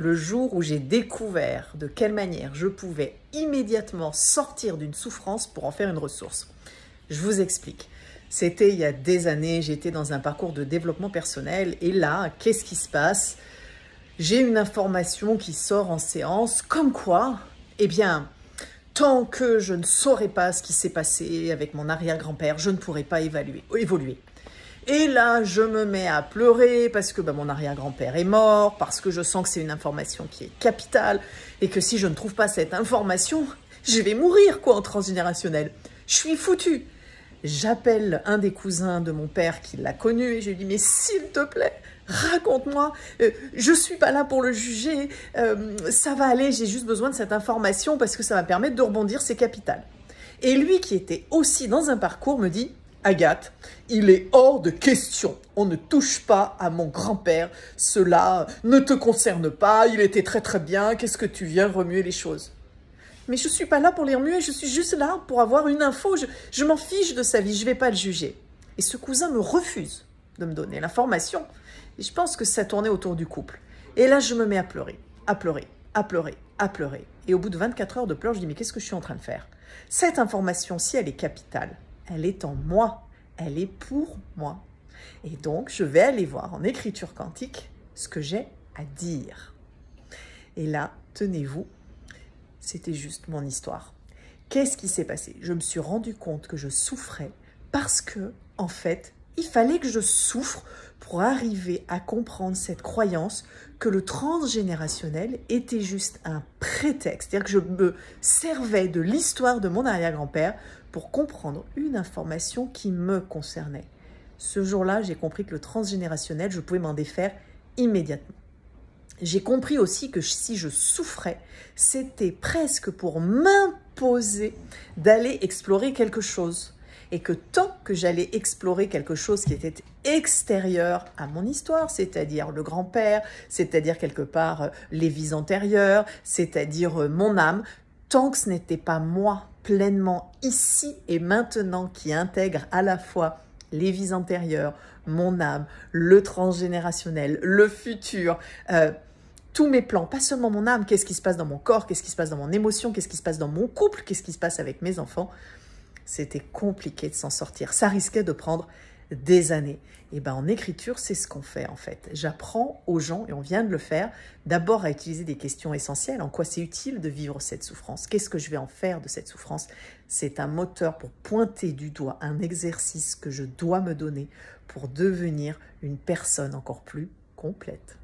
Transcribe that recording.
le jour où j'ai découvert de quelle manière je pouvais immédiatement sortir d'une souffrance pour en faire une ressource. Je vous explique. C'était il y a des années, j'étais dans un parcours de développement personnel et là, qu'est-ce qui se passe? J'ai une information qui sort en séance comme quoi, eh bien, tant que je ne saurais pas ce qui s'est passé avec mon arrière-grand-père, je ne pourrais pas évaluer, évoluer. Et là, je me mets à pleurer parce que bah, mon arrière-grand-père est mort, parce que je sens que c'est une information qui est capitale, et que si je ne trouve pas cette information, je vais mourir, quoi, en transgénérationnel. Je suis foutu. J'appelle un des cousins de mon père qui l'a connu, et je lui dis, mais s'il te plaît, raconte-moi, euh, je suis pas là pour le juger, euh, ça va aller, j'ai juste besoin de cette information parce que ça va permettre de rebondir, c'est capital. Et lui qui était aussi dans un parcours me dit, Agathe, il est hors de question. On ne touche pas à mon grand-père. Cela ne te concerne pas. Il était très très bien. Qu'est-ce que tu viens remuer les choses? Mais je ne suis pas là pour les remuer. Je suis juste là pour avoir une info. Je, m'en fiche de sa vie. Je ne vais pas le juger. Et ce cousin me refuse de me donner l'information. Et je pense que ça tournait autour du couple. Et là, je me mets à pleurer, à pleurer, à pleurer, à pleurer. Et au bout de 24 heures de pleurs, je dis, mais qu'est-ce que je suis en train de faire? Cette information, si elle est capitale, elle est en moi, elle est pour moi. Et donc, je vais aller voir en écriture quantique ce que j'ai à dire. Et là, tenez-vous, c'était juste mon histoire. Qu'est-ce qui s'est passé? Je me suis rendu compte que je souffrais parce que, en fait, il fallait que je souffre pour arriver à comprendre cette croyance que le transgénérationnel était juste un prétexte. C'est-à-dire que je me servais de l'histoire de mon arrière-grand-père pour comprendre une information qui me concernait. Ce jour-là, j'ai compris que le transgénérationnel, je pouvais m'en défaire immédiatement. J'ai compris aussi que si je souffrais, c'était presque pour m'imposer d'aller explorer quelque chose. Et que tant que j'allais explorer quelque chose qui était extérieur à mon histoire, c'est-à-dire le grand-père, c'est-à-dire quelque part euh, les vies antérieures, c'est-à-dire euh, mon âme, tant que ce n'était pas moi pleinement ici et maintenant qui intègre à la fois les vies antérieures, mon âme, le transgénérationnel, le futur, euh, tous mes plans, pas seulement mon âme, qu'est-ce qui se passe dans mon corps, qu'est-ce qui se passe dans mon émotion, qu'est-ce qui se passe dans mon couple, qu'est-ce qui se passe avec mes enfants, c'était compliqué de s'en sortir. Ça risquait de prendre des années. Et ben en écriture, c'est ce qu'on fait en fait. J'apprends aux gens, et on vient de le faire, d'abord à utiliser des questions essentielles. En quoi c'est utile de vivre cette souffrance? Qu'est-ce que je vais en faire de cette souffrance? C'est un moteur pour pointer du doigt un exercice que je dois me donner pour devenir une personne encore plus complète.